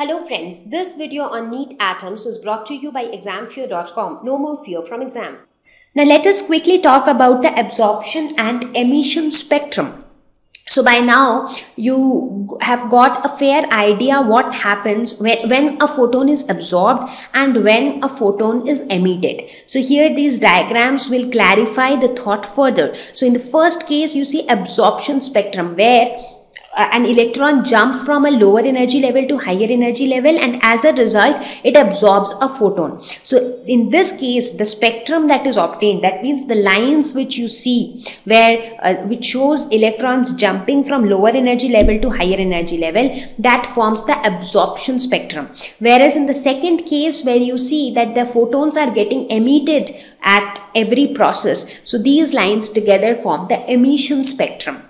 Hello friends, this video on NEET atoms is brought to you by examfear.com. No more fear from exam. Now let us quickly talk about the absorption and emission spectrum. So by now you have got a fair idea what happens when, a photon is absorbed and when a photon is emitted. So here these diagrams will clarify the thought further. So in the first case you see absorption spectrum where uh, an electron jumps from a lower energy level to higher energy level and as a result it absorbs a photon. So in this case the spectrum that is obtained that means the lines which you see where uh, which shows electrons jumping from lower energy level to higher energy level that forms the absorption spectrum. Whereas in the second case where you see that the photons are getting emitted at every process so these lines together form the emission spectrum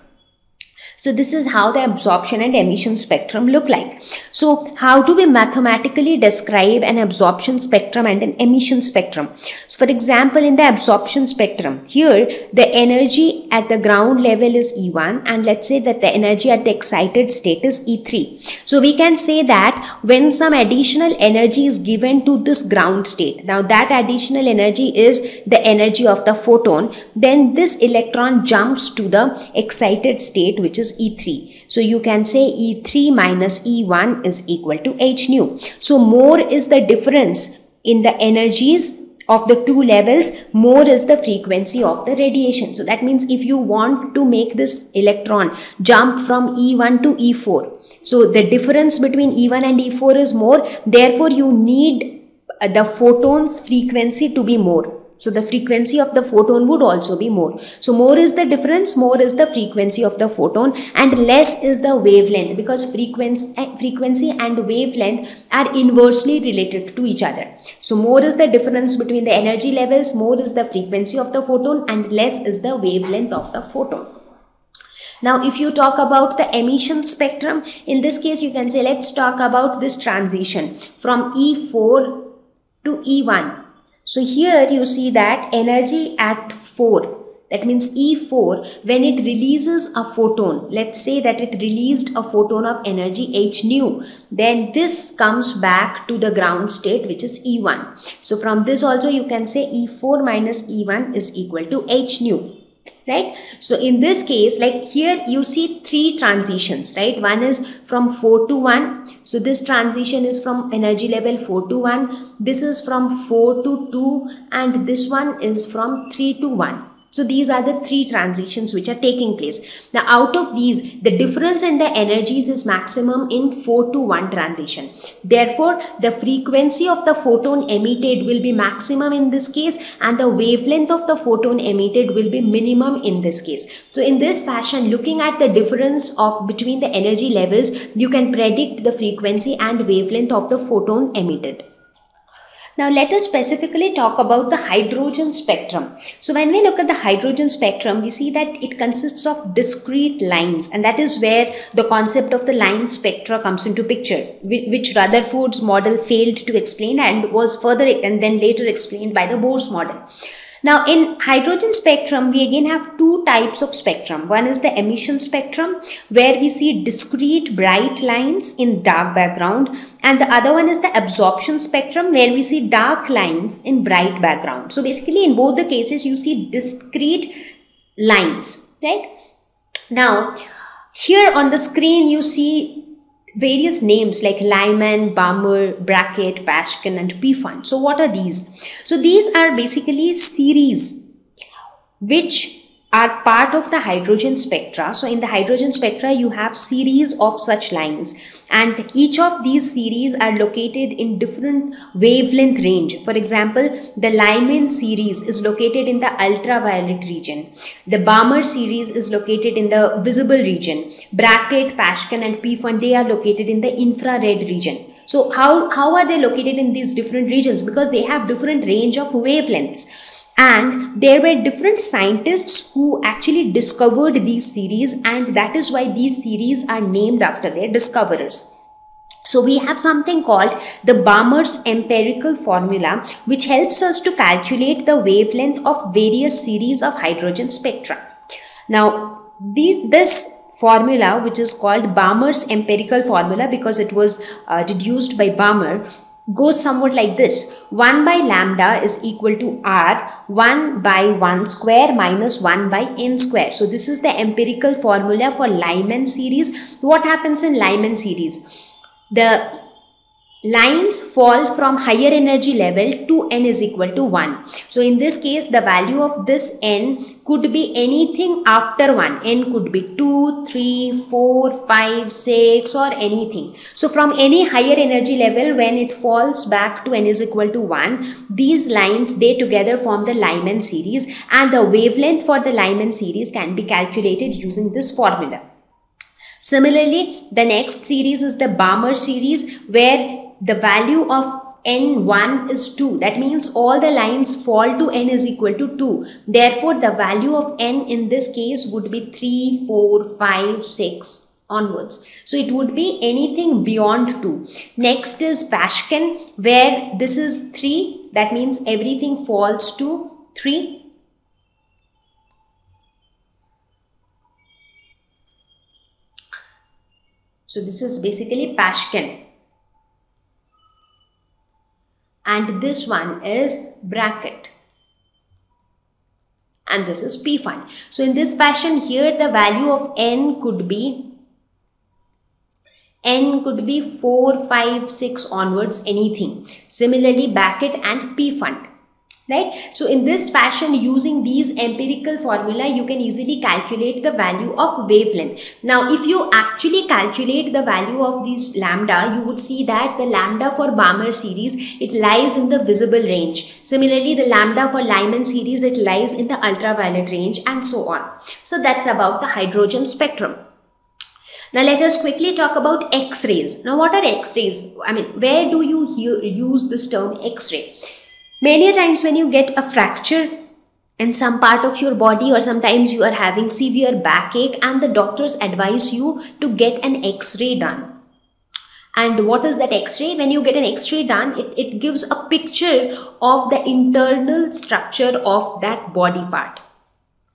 so this is how the absorption and emission spectrum look like. So how do we mathematically describe an absorption spectrum and an emission spectrum? So for example, in the absorption spectrum, here the energy at the ground level is E1 and let's say that the energy at the excited state is E3. So we can say that when some additional energy is given to this ground state, now that additional energy is the energy of the photon, then this electron jumps to the excited state which is E3. So you can say E3 minus E1 is equal to h nu. So more is the difference in the energies of the two levels, more is the frequency of the radiation. So that means if you want to make this electron jump from E1 to E4, so the difference between E1 and E4 is more, therefore you need the photon's frequency to be more. So the frequency of the photon would also be more. So more is the difference, more is the frequency of the photon and less is the wavelength because frequency, frequency and wavelength are inversely related to each other. So more is the difference between the energy levels, more is the frequency of the photon and less is the wavelength of the photon. Now, if you talk about the emission spectrum, in this case, you can say, let's talk about this transition from E4 to E1. So here you see that energy at 4 that means E4 when it releases a photon let's say that it released a photon of energy h nu then this comes back to the ground state which is E1 so from this also you can say E4 minus E1 is equal to h nu right? So in this case like here you see three transitions right? One is from 4 to 1 so this transition is from energy level 4 to 1 this is from 4 to 2 and this one is from 3 to 1 so these are the three transitions which are taking place. Now out of these, the difference in the energies is maximum in 4 to 1 transition. Therefore, the frequency of the photon emitted will be maximum in this case and the wavelength of the photon emitted will be minimum in this case. So in this fashion, looking at the difference of between the energy levels, you can predict the frequency and wavelength of the photon emitted. Now let us specifically talk about the hydrogen spectrum. So when we look at the hydrogen spectrum, we see that it consists of discrete lines and that is where the concept of the line spectra comes into picture, which Rutherford's model failed to explain and was further and then later explained by the Bohr's model. Now in hydrogen spectrum, we again have two types of spectrum. One is the emission spectrum where we see discrete bright lines in dark background and the other one is the absorption spectrum where we see dark lines in bright background. So basically in both the cases you see discrete lines, right? Now here on the screen you see various names like Lyman, Balmer, Brackett, Paschen and Pfund. So what are these? So these are basically series which are part of the hydrogen spectra. So in the hydrogen spectra, you have series of such lines and each of these series are located in different wavelength range. For example, the Lyman series is located in the ultraviolet region. The Balmer series is located in the visible region. Brackett, Paschen and Pfund, they are located in the infrared region. So how, how are they located in these different regions? Because they have different range of wavelengths and there were different scientists who actually discovered these series and that is why these series are named after their discoverers. So we have something called the Balmer's empirical formula which helps us to calculate the wavelength of various series of hydrogen spectra. Now this formula which is called Balmer's empirical formula because it was uh, deduced by Balmer goes somewhat like this. 1 by lambda is equal to r 1 by 1 square minus 1 by n square. So this is the empirical formula for Lyman series. What happens in Lyman series? The lines fall from higher energy level to n is equal to 1. So in this case the value of this n could be anything after 1. n could be 2, 3, 4, 5, 6 or anything. So from any higher energy level when it falls back to n is equal to 1 these lines they together form the Lyman series and the wavelength for the Lyman series can be calculated using this formula. Similarly, the next series is the Balmer series where the value of n1 is 2 that means all the lines fall to n is equal to 2 therefore the value of n in this case would be 3 4 5 6 onwards. So it would be anything beyond 2 next is Paschen where this is 3 that means everything falls to 3 so this is basically Paschen and this one is Brackett and this is Pfund. So in this fashion here the value of n could be n could be 4, 5, 6 onwards anything. Similarly Brackett and Pfund right so in this fashion using these empirical formula you can easily calculate the value of wavelength now if you actually calculate the value of these lambda you would see that the lambda for Balmer series it lies in the visible range similarly the lambda for Lyman series it lies in the ultraviolet range and so on so that's about the hydrogen spectrum now let us quickly talk about X-rays. Now what are X-rays? I mean, where do you use this term X-ray? Many times when you get a fracture in some part of your body or sometimes you are having severe backache and the doctors advise you to get an x-ray done. And what is that x-ray? When you get an x-ray done, it, it gives a picture of the internal structure of that body part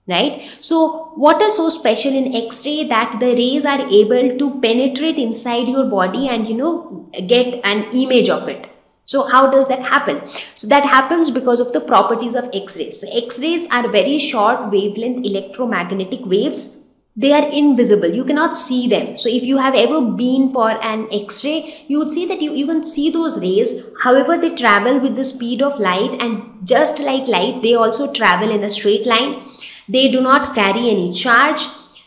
right so what is so special in x-ray that the rays are able to penetrate inside your body and you know get an image of it so how does that happen? So that happens because of the properties of X-rays. So X-rays are very short wavelength electromagnetic waves. They are invisible. You cannot see them. So if you have ever been for an X-ray, you would see that you, you can see those rays. However, they travel with the speed of light and just like light, they also travel in a straight line. They do not carry any charge.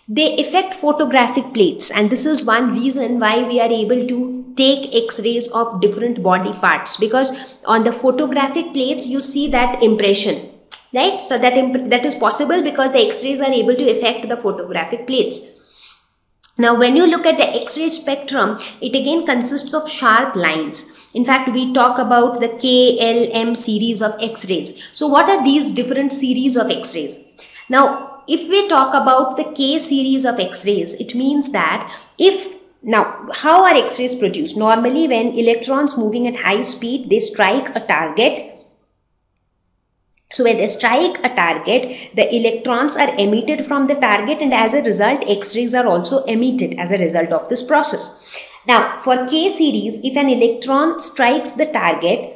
They affect photographic plates and this is one reason why we are able to take x-rays of different body parts because on the photographic plates you see that impression right? So that that is possible because the x-rays are able to affect the photographic plates. Now when you look at the x-ray spectrum it again consists of sharp lines. In fact we talk about the KLM series of x-rays. So what are these different series of x-rays? Now if we talk about the K series of x-rays it means that if now, how are X-rays produced? Normally, when electrons moving at high speed, they strike a target. So, when they strike a target, the electrons are emitted from the target and as a result, X-rays are also emitted as a result of this process. Now, for K series, if an electron strikes the target,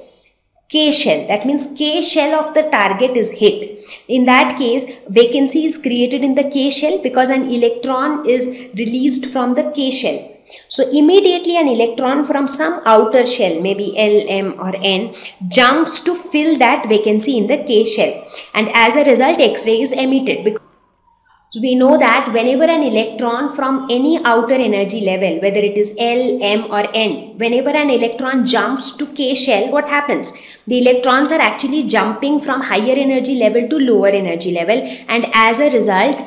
K shell, that means K shell of the target is hit. In that case, vacancy is created in the K shell because an electron is released from the K shell. So immediately an electron from some outer shell, maybe L, M or N, jumps to fill that vacancy in the K shell. And as a result, X-ray is emitted. Because we know that whenever an electron from any outer energy level, whether it is L, M or N, whenever an electron jumps to K shell, what happens? The electrons are actually jumping from higher energy level to lower energy level and as a result,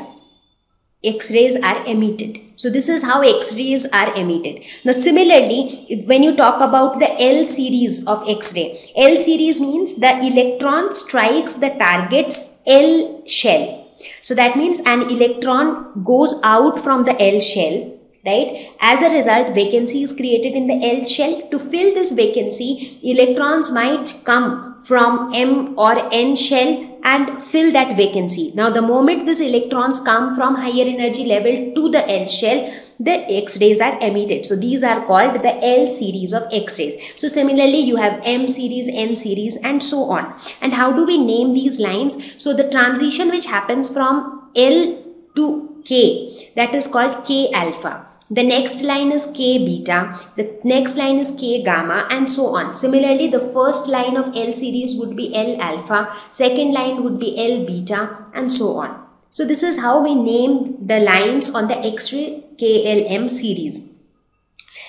X-rays are emitted. So this is how X-rays are emitted. Now similarly, when you talk about the L series of X-ray, L series means the electron strikes the target's L shell. So that means an electron goes out from the L shell right? As a result, vacancy is created in the L shell. To fill this vacancy, electrons might come from M or N shell and fill that vacancy. Now, the moment these electrons come from higher energy level to the L shell, the X-rays are emitted. So these are called the L series of X-rays. So similarly, you have M series, N series and so on. And how do we name these lines? So the transition which happens from L to K, that is called K alpha. The next line is K beta, the next line is K gamma and so on. Similarly, the first line of L series would be L alpha, second line would be L beta and so on. So this is how we named the lines on the X-ray KLM series.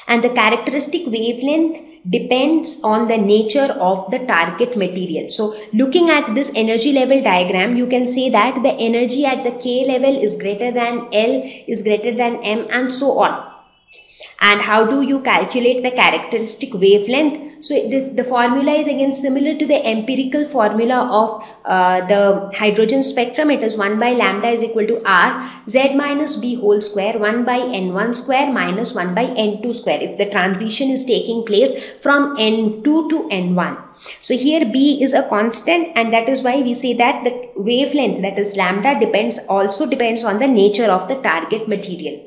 And the characteristic wavelength depends on the nature of the target material. So looking at this energy level diagram, you can say that the energy at the K level is greater than L, is greater than M and so on. And how do you calculate the characteristic wavelength? So this the formula is again similar to the empirical formula of uh, the hydrogen spectrum. It is 1 by lambda is equal to R Z minus B whole square 1 by N1 square minus 1 by N2 square if the transition is taking place from N2 to N1. So here B is a constant and that is why we say that the wavelength that is lambda depends also depends on the nature of the target material.